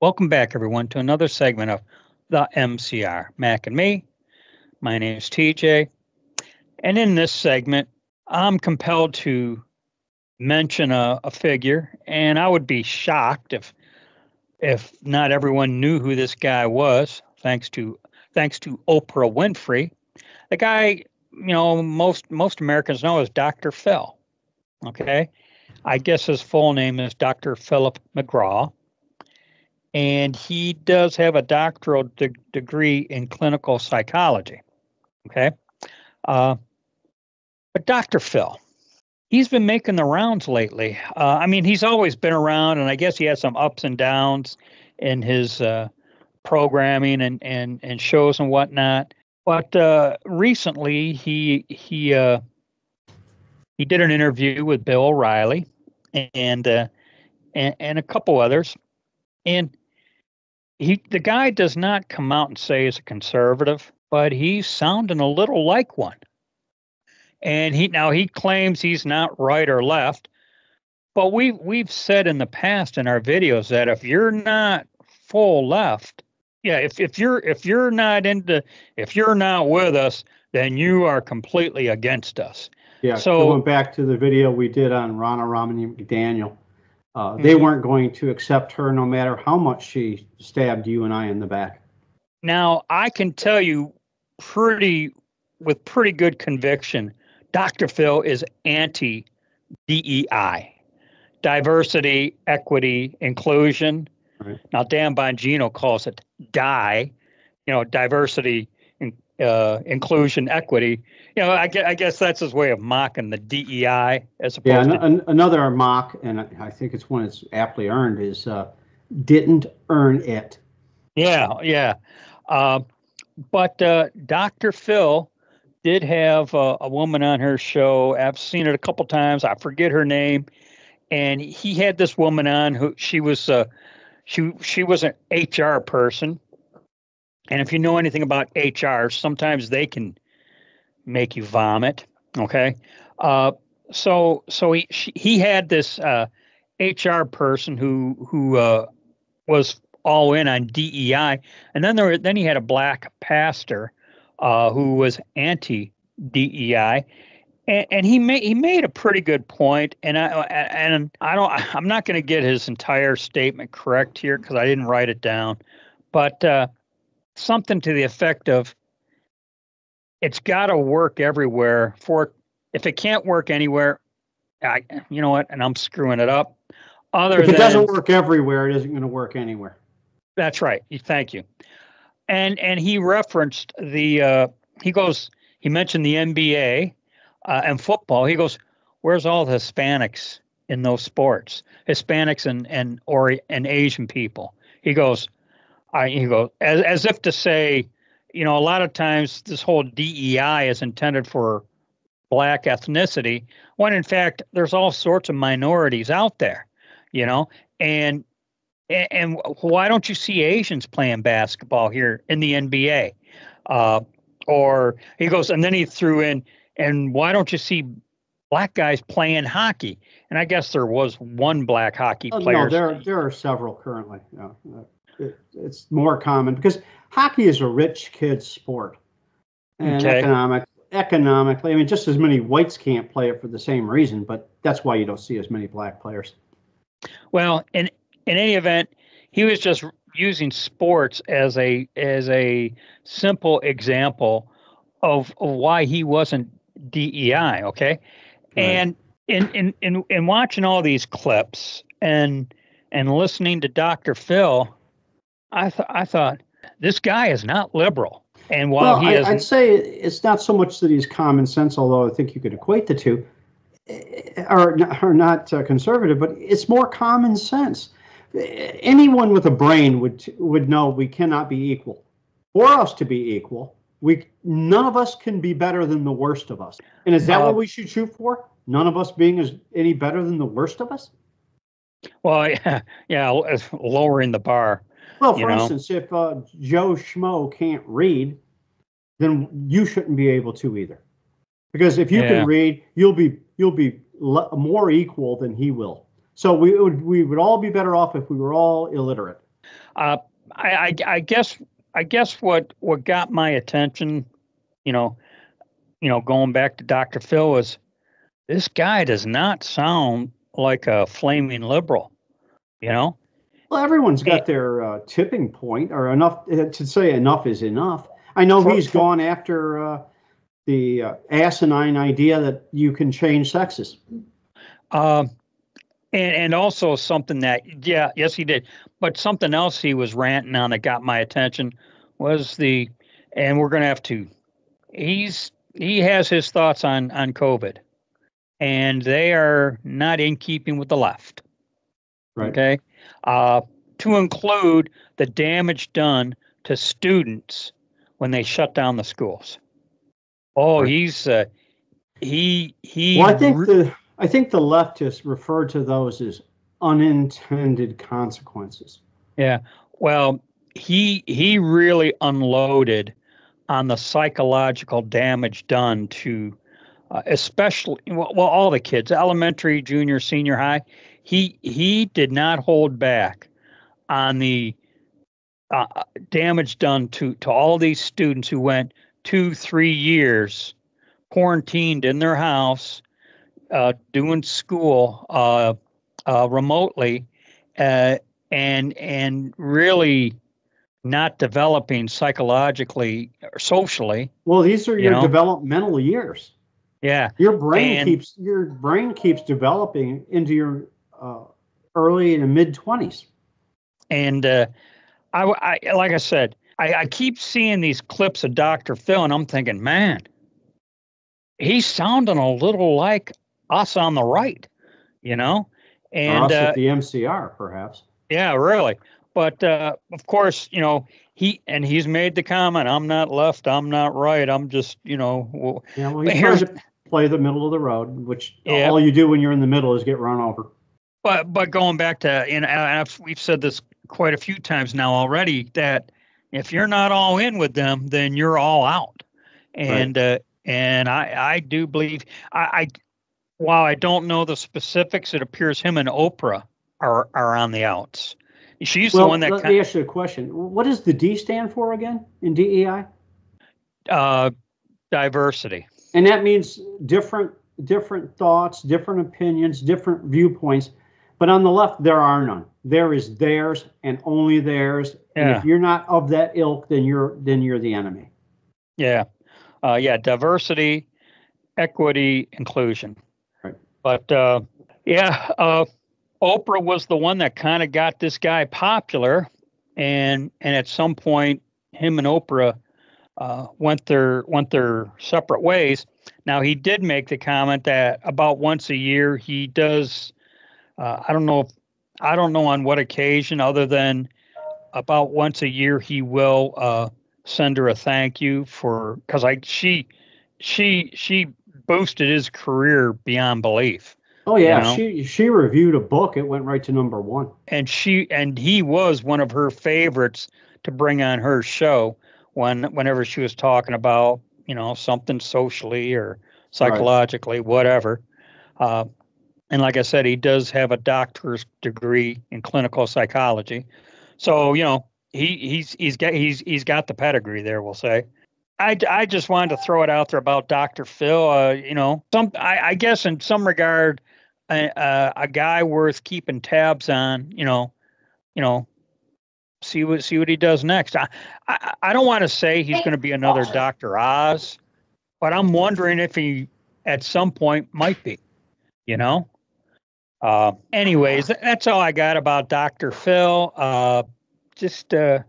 Welcome back, everyone, to another segment of the MCR. Mac and me. My name is TJ. And in this segment, I'm compelled to mention a, a figure, and I would be shocked if if not everyone knew who this guy was, thanks to thanks to Oprah Winfrey. The guy, you know, most most Americans know is Dr. Phil. Okay. I guess his full name is Dr. Philip McGraw and he does have a doctoral de- degree in clinical psychology. Okay. Uh, but Dr. Phil, he's been making the rounds lately. Uh, I mean, he's always been around, and I guess he has some ups and downs in his uh, programming and, and, and shows and whatnot. But uh, recently, he he uh, he did an interview with Bill O'Reilly and uh, and, and a couple others, and he the guy does not come out and say he's a conservative, but he's sounding a little like one. And he now he claims he's not right or left, but we we've said in the past in our videos that if you're not full left, yeah, if if you're if you're not into if you're not with us, then you are completely against us. Yeah. So going back to the video we did on Ronna Romney McDaniel uh, they mm-hmm. weren't going to accept her no matter how much she stabbed you and I in the back. Now, I can tell you pretty with pretty good conviction, Dr. Phil is anti DEI, diversity, equity, inclusion. Right. Now, Dan Bongino calls it DIE, you know, diversity, uh, inclusion, equity. You know, I guess, I guess that's his way of mocking the DEI as opposed yeah, to. An- another mock, and I think it's one that's aptly earned, is uh, didn't earn it. Yeah, yeah. Uh, but uh, Dr. Phil did have a, a woman on her show. I've seen it a couple times. I forget her name, and he had this woman on who she was. Uh, she she was an HR person and if you know anything about HR, sometimes they can make you vomit. Okay. Uh, so so he she, he had this uh, HR person who who uh, was all in on DEI, and then there then he had a black pastor uh, who was anti DEI, and, and, he made he made a pretty good point, and I and I don't I'm not going to get his entire statement correct here because I didn't write it down, but uh, something to the effect of it's got to work everywhere for if it can't work anywhere I, you know what and i'm screwing it up. Other if it than, doesn't work everywhere it isn't going to work anywhere. That's right. Thank you. And and he referenced the uh, he goes he mentioned the nba uh, and football. He goes where's all the hispanics in those sports? Hispanics and and or and asian people? He goes I, you go as as if to say, you know, a lot of times this whole DEI is intended for black ethnicity, when in fact there's all sorts of minorities out there, you know, and and why don't you see Asians playing basketball here in the NBA? Uh, or he goes, and then he threw in, and why don't you see black guys playing hockey? And I guess there was one black hockey player. Oh, no, there there are several currently. Yeah it's more common because hockey is a rich kid's sport and okay. economic economically. I mean, just as many whites can't play it for the same reason, but that's why you don't see as many black players. Well, in in any event, he was just using sports as a as a simple example of, of why he wasn't DEI. Okay, right. and in, in in in watching all these clips and and listening to Dr. Phil, I thought I thought this guy is not liberal. And while well, he is, I'd say it's not so much that he's common sense, although I think you could equate the two, eh, or are not uh, conservative, but it's more common sense. Anyone with a brain would would know we cannot be equal. For us to be equal, we none of us can be better than the worst of us. And is that uh, what we should shoot for? None of us being as any better than the worst of us? Well, yeah, yeah, lowering the bar. Well, for instance, if uh, Joe Schmo can't read, then you shouldn't be able to either. Because if you yeah. can read, you'll be you'll be le- more equal than he will. So we would we would all be better off if we were all illiterate. Uh, I, I, I guess I guess what what got my attention, you know, you know, going back to Dr. Phil was this guy does not sound like a flaming liberal, you know. Well, everyone's got their uh, tipping point, or enough uh, to say enough is enough. I know for, he's for, gone after uh, the uh, asinine idea that you can change sexes. Um, and and also something that yeah yes he did, but something else he was ranting on that got my attention was the, and we're going to have to. He's he has his thoughts on on COVID, and they are not in keeping with the left. Right. Okay. Uh, to include the damage done to students when they shut down the schools. Oh, right. he's uh, he he. Well, I think the I think the leftists refer to those as unintended consequences. Yeah. Well, he he really unloaded on the psychological damage done to uh, especially well, well, all the kids elementary junior senior high he he did not hold back on the uh, damage done to to all these students who went two three years quarantined in their house uh, doing school uh, uh, remotely uh, and and really not developing psychologically or socially. Well, these are your know? developmental years. Yeah, your brain and, keeps your brain keeps developing into your uh, early the mid twenties. And uh, I, I, like I said, I, I keep seeing these clips of Dr. Phil, and I'm thinking, man, he's sounding a little like us on the right, you know. And us uh, at the MCR, perhaps. Yeah, really. But uh, of course, you know, he and he's made the comment, "I'm not left, I'm not right, I'm just, you know." Well, yeah, well, he's trying to play the middle of the road, which yeah. all you do when you're in the middle is get run over. But but going back to, and I've, we've said this quite a few times now already that if you're not all in with them, then you're all out. And right. uh, and I I do believe I, I while I don't know the specifics, it appears him and Oprah are are on the outs. She's well, the one that. Let me ask you a question. What does the D stand for again in DEI? Uh, diversity. And that means different different thoughts, different opinions, different viewpoints. But on the left, there are none. There is theirs and only theirs. Yeah. And if you're not of that ilk, then you're then you're the enemy. Yeah, uh, yeah. Diversity, equity, inclusion. Right. But uh, yeah, uh, Oprah was the one that kind of got this guy popular, and and at some point, him and Oprah uh, went their went their separate ways. Now he did make the comment that about once a year he does. Uh, I don't know if I don't know on what occasion, other than about once a year he will uh, send her a thank you for because I she she she boosted his career beyond belief. Oh yeah, you know? she she reviewed a book. It went right to number one. And she and he was one of her favorites to bring on her show when whenever she was talking about you know something socially or psychologically, right. whatever. Uh, and like I said, he does have a doctor's degree in clinical psychology, so you know he he's he's got he's he's got the pedigree there. We'll say. I, I just wanted to throw it out there about Dr. Phil. Uh, you know, some I, I guess in some regard, a, a guy worth keeping tabs on. You know, you know, see what see what he does next. I I, I don't want to say he's going to be another Doctor Oz, but I'm wondering if he at some point might be. You know. Uh, anyways, that's all I got about Doctor Phil. Uh, just uh,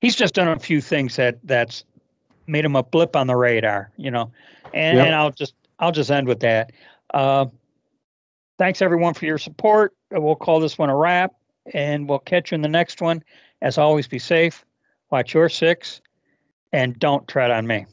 he's just done a few things that that's made him a blip on the radar. You know, and, yep. and I'll just I'll just end with that. Uh, Thanks everyone for your support. We'll call this one a wrap and we'll catch you in the next one. As always, be safe, watch your six, and don't tread on me.